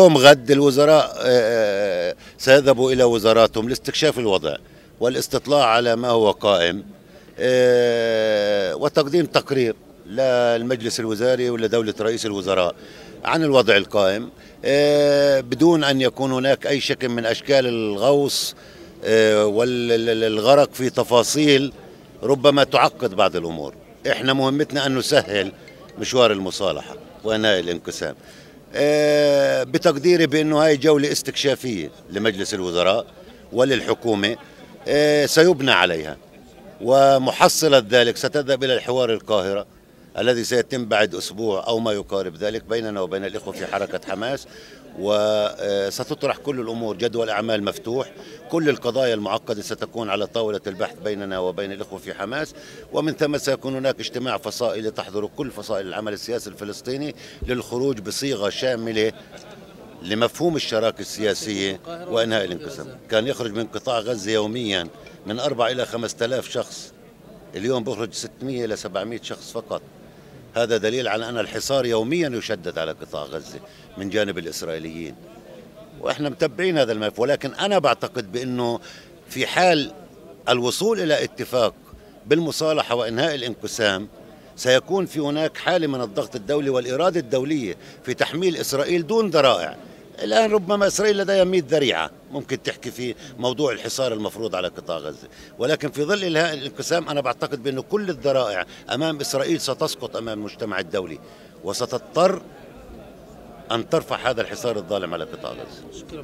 يوم غد الوزراء آه، سيذهبوا إلى وزاراتهم لاستكشاف الوضع والاستطلاع على ما هو قائم آه، وتقديم تقرير للمجلس الوزاري ولدولة رئيس الوزراء عن الوضع القائم آه، بدون أن يكون هناك أي شكل من أشكال الغوص آه، والغرق في تفاصيل ربما تعقد بعض الأمور. إحنا مهمتنا أن نسهل مشوار المصالحة وإنهاء الانقسام. آه، بتقديري بأنه هاي جولة استكشافية لمجلس الوزراء وللحكومة آه، سيبنى عليها. ومحصلة ذلك ستذهب إلى الحوار القاهرة. الذي سيتم بعد أسبوع أو ما يقارب ذلك بيننا وبين الإخوة في حركة حماس وستطرح كل الأمور جدول أعمال مفتوح كل القضايا المعقدة ستكون على طاولة البحث بيننا وبين الإخوة في حماس ومن ثم سيكون هناك اجتماع فصائلي تحضر كل فصائل العمل السياسي الفلسطيني للخروج بصيغة شاملة لمفهوم الشراكة السياسية وإنهاء الانقسام. كان يخرج من قطاع غزة يوميا من أربع إلى خمسة آلاف شخص اليوم بخرج 600 إلى 700 شخص فقط. هذا دليل على أن الحصار يوميا يشدد على قطاع غزة من جانب الإسرائيليين. وإحنا متبعين هذا الملف ولكن أنا بعتقد بأنه في حال الوصول إلى اتفاق بالمصالحة وإنهاء الانقسام سيكون في هناك حالة من الضغط الدولي والإرادة الدولية في تحميل إسرائيل دون ذرائع. الآن ربما إسرائيل لديها 100 ذريعة. ممكن تحكي في موضوع الحصار المفروض على قطاع غزة. ولكن في ظل إنهاء الانقسام أنا بعتقد بأن كل الذرائع أمام إسرائيل ستسقط أمام المجتمع الدولي. وستضطر أن ترفع هذا الحصار الظالم على قطاع غزة.